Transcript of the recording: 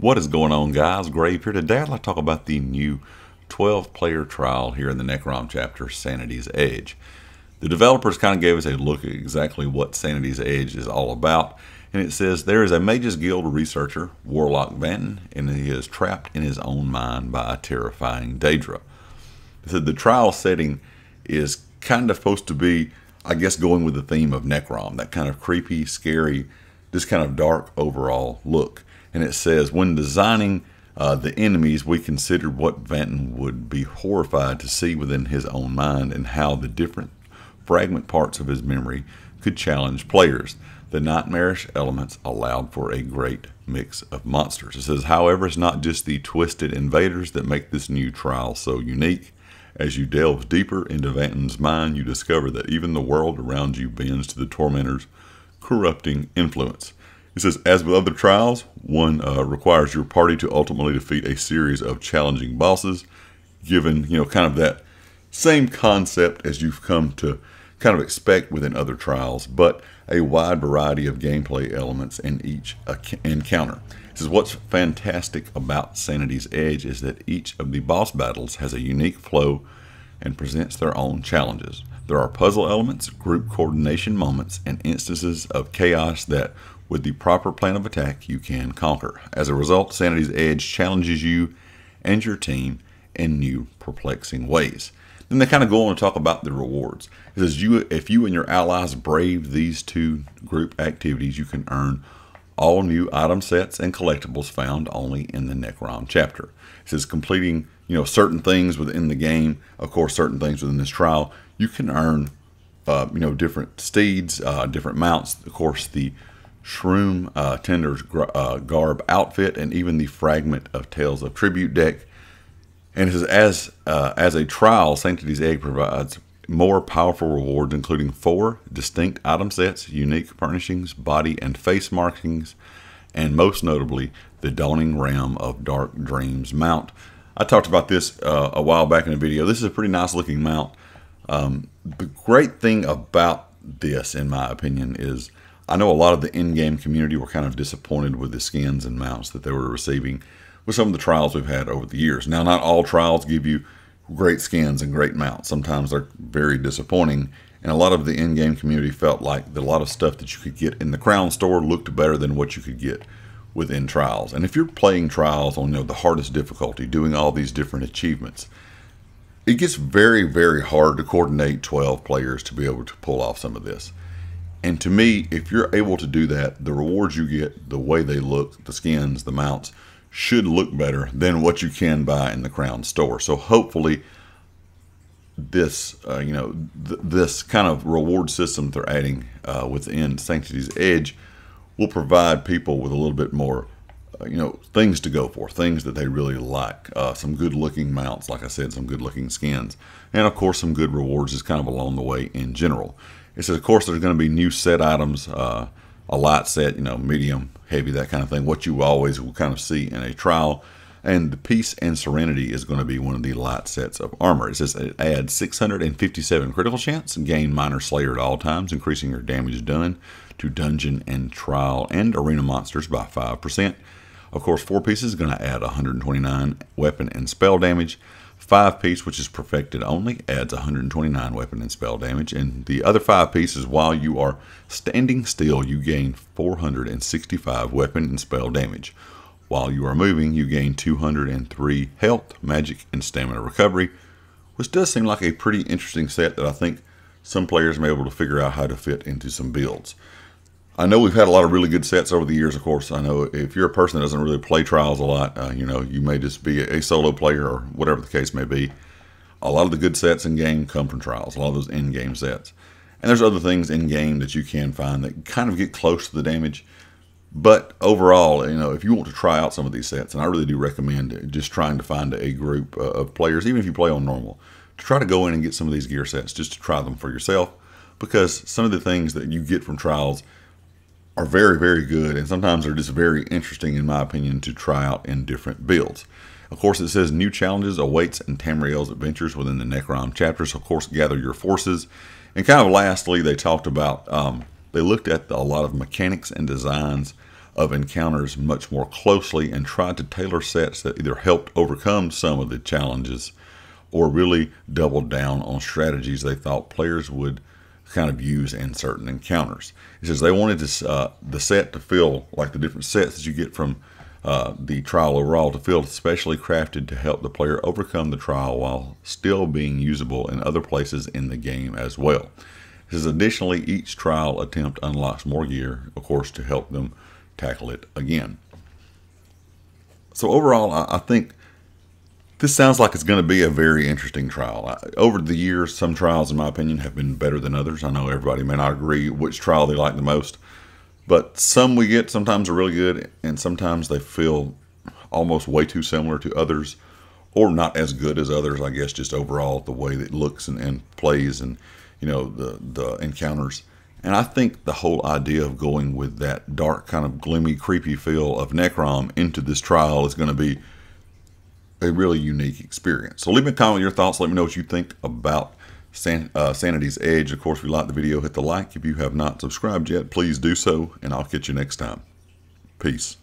What is going on, guys? Grave here. Today I'd like to talk about the new 12 player trial here in the Necrom chapter, Sanity's Edge. The developers kind of gave us a look at exactly what Sanity's Edge is all about. And it says there is a Mages Guild researcher, Warlock Vanton, and he is trapped in his own mind by a terrifying Daedra. Said the trial setting is kind of supposed to be, I guess, going with the theme of Necrom, that kind of creepy, scary, just kind of dark overall look and it says when designing uh, the enemies, we considered what Vanton would be horrified to see within his own mind and how the different fragment parts of his memory could challenge players. The nightmarish elements allowed for a great mix of monsters. It says, however, it's not just the twisted invaders that make this new trial so unique. As you delve deeper into Vanton's mind, you discover that even the world around you bends to the tormentor's corrupting influence. It says, as with other trials, one uh, requires your party to ultimately defeat a series of challenging bosses, given, you know, kind of that same concept as you've come to kind of expect within other trials, but a wide variety of gameplay elements in each encounter. This is what's fantastic about Sanity's Edge is that each of the boss battles has a unique flow and presents their own challenges. There are puzzle elements, group coordination moments, and instances of chaos that with the proper plan of attack, you can conquer. As a result, Sanity's Edge challenges you and your team in new, perplexing ways. Then they kind of go on to talk about the rewards. It says you, if you and your allies brave these two group activities, you can earn all new item sets and collectibles found only in the Necrom chapter. It says completing you know certain things within the game, of course, certain things within this trial, you can earn uh, you know different steeds, uh, different mounts. Of course, the Shroom uh, Tender's uh, garb outfit, and even the fragment of Tales of Tribute deck. And it says, as, uh, as a trial, Sanctity's Edge provides more powerful rewards, including four distinct item sets, unique furnishings, body and face markings, and most notably, the Dawning Realm of Dark Dreams mount. I talked about this uh, a while back in a video. This is a pretty nice looking mount. Um, the great thing about this, in my opinion, is I know a lot of the in-game community were kind of disappointed with the skins and mounts that they were receiving with some of the trials we've had over the years. Now, not all trials give you great skins and great mounts. Sometimes they're very disappointing, and a lot of the in-game community felt like that a lot of stuff that you could get in the Crown store looked better than what you could get within trials. And if you're playing trials on you know the hardest difficulty, doing all these different achievements, it gets very, very hard to coordinate 12 players to be able to pull off some of this. And to me, if you're able to do that, the rewards you get, the way they look, the skins, the mounts, should look better than what you can buy in the Crown store. So hopefully, this uh, you know th this kind of reward system they're adding uh, within Sanctity's Edge will provide people with a little bit more you know things to go for, things that they really like. Uh, some good looking mounts, like I said, some good looking skins, and of course some good rewards is kind of along the way in general. It says, of course, there's going to be new set items, uh, a light set, you know, medium, heavy, that kind of thing. What you always will kind of see in a trial. And the Peace and Serenity is going to be one of the light sets of armor. It says it adds 657 critical chance, gain Minor Slayer at all times, increasing your damage done to dungeon and trial and arena monsters by 5%. Of course, four pieces is going to add 129 weapon and spell damage. Five piece, which is perfected only, adds 129 weapon and spell damage. And the other five pieces, while you are standing still, you gain 465 weapon and spell damage. While you are moving, you gain 203 health, magic, and stamina recovery, which does seem like a pretty interesting set that I think some players may be able to figure out how to fit into some builds. I know we've had a lot of really good sets over the years, of course. I know if you're a person that doesn't really play trials a lot, uh, you know, you may just be a, solo player or whatever the case may be. A lot of the good sets in game come from trials, a lot of those in game sets. And there's other things in game that you can find that kind of get close to the damage. But overall, you know, if you want to try out some of these sets, and I really do recommend just trying to find a group uh, of players, even if you play on normal, to try to go in and get some of these gear sets just to try them for yourself. Because some of the things that you get from trials are very, very good, and sometimes they're just very interesting, in my opinion, to try out in different builds. Of course, it says new challenges awaits in Tamriel's adventures within the Necrom chapters. Of course, gather your forces. And kind of lastly, they talked about, um, they looked at the, a lot of mechanics and designs of encounters much more closely and tried to tailor sets that either helped overcome some of the challenges or really doubled down on strategies they thought players would kind of use in certain encounters. He says they wanted this, uh, the set to feel like the different sets that you get from uh, the trial overall to feel specially crafted to help the player overcome the trial while still being usable in other places in the game as well. He says additionally, each trial attempt unlocks more gear, of course, to help them tackle it again. So overall, I, I think this sounds like it's going to be a very interesting trial. Over the years, some trials, in my opinion, have been better than others. I know everybody may not agree which trial they like the most, but some we get sometimes are really good, and sometimes they feel almost way too similar to others, or not as good as others. I guess just overall the way it looks and, and plays, and you know the the encounters. And I think the whole idea of going with that dark, kind of gloomy, creepy feel of Necrom into this trial is going to be a really unique experience. So leave me a comment with your thoughts. Let me know what you think about San, uh, Sanity's Edge. Of course, if you like the video, hit the like. If you have not subscribed yet, please do so, and I'll catch you next time. Peace.